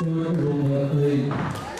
Thank you.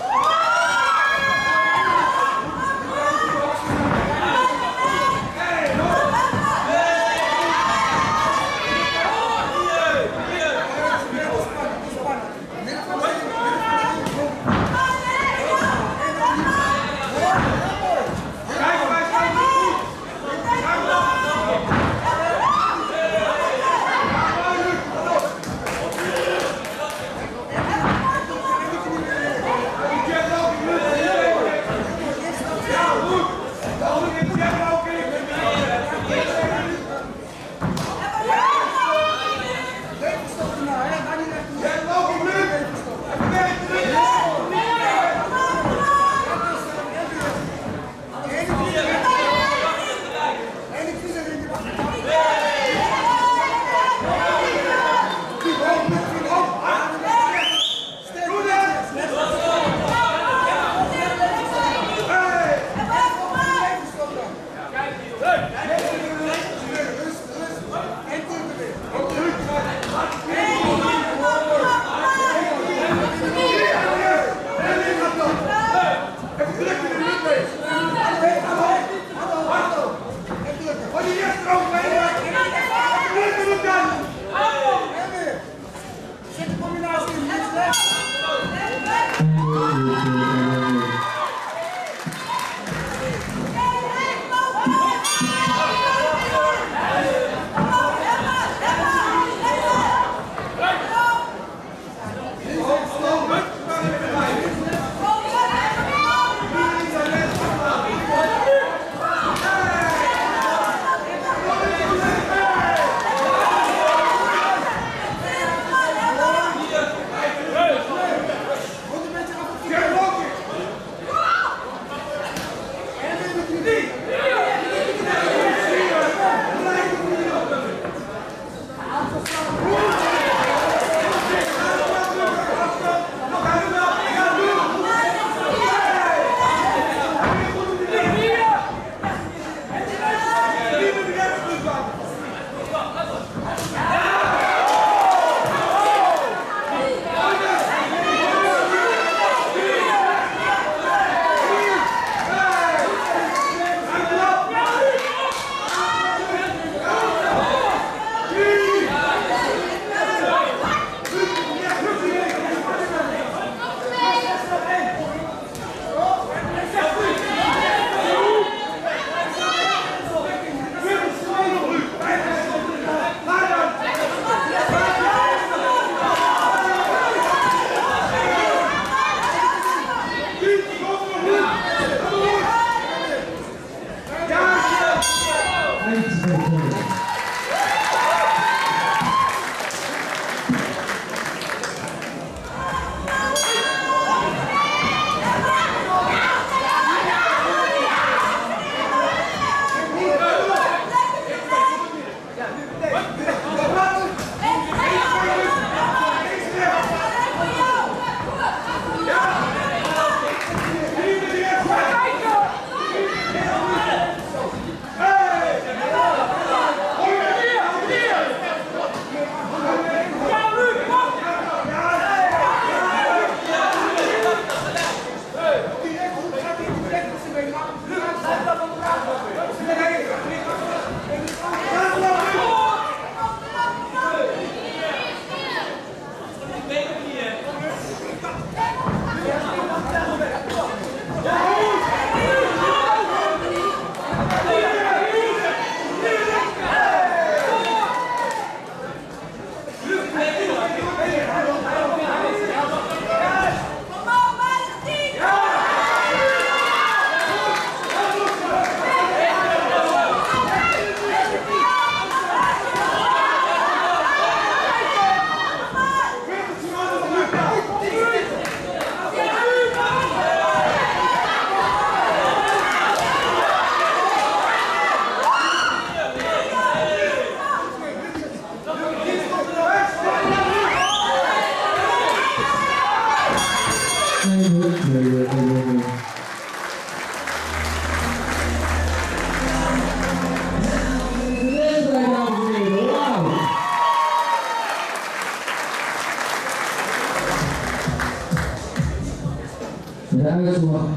De uitslag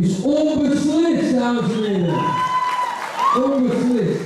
is onbeslist, dames en heren. Onbeslist.